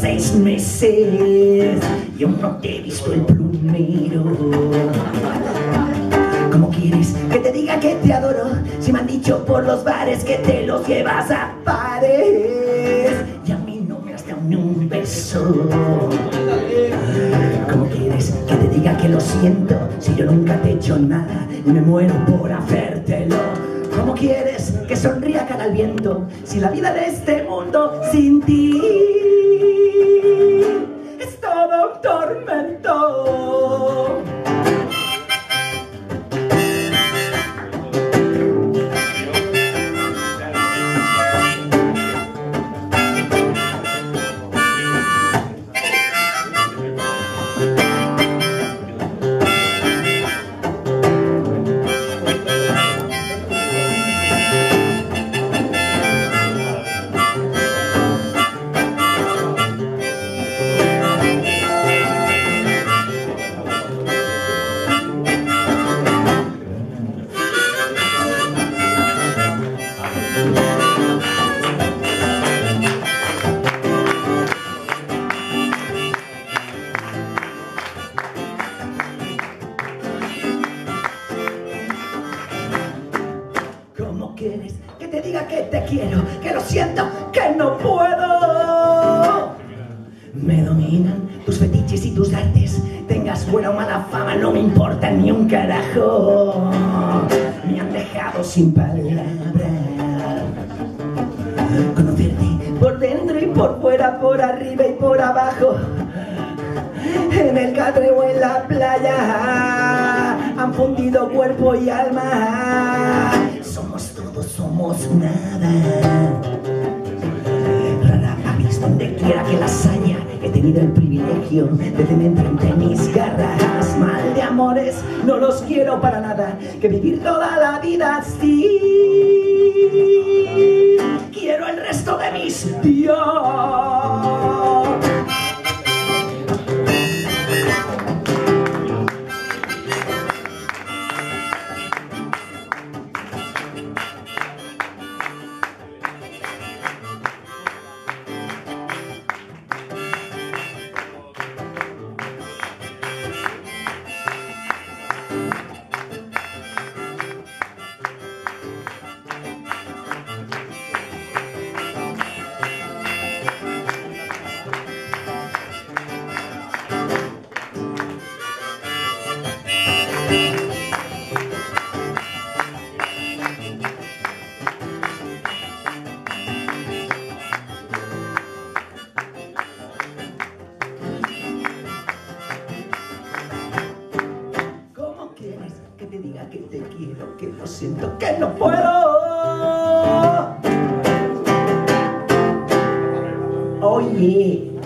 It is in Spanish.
seis meses y aún no te he visto el plumero. ¿Cómo quieres que te diga que te adoro? Si me han dicho por los bares que te los llevas a pares y a mí no me has dado ni un beso. ¿Cómo quieres que te diga que lo siento si yo nunca te he hecho nada y me muero por hacértelo? ¿Cómo quieres que sonría cara al viento si la vida de este mundo sin ti todo que te diga que te quiero, que lo siento, que no puedo? Me dominan tus fetiches y tus artes, tengas buena o mala fama, no me importa ni un carajo. Me han dejado sin palabras. Conocerte por dentro y por fuera, por arriba y por abajo. En el catre o en la playa han fundido cuerpo y alma. Somos nada. Rara avis donde quiera que las haya. He tenido el privilegio de tener entre mis garras. Mal de amores, no los quiero para nada. Que vivir toda la vida así. Quiero el resto de mis días. Que te quiero, que lo siento, que no puedo? Oye,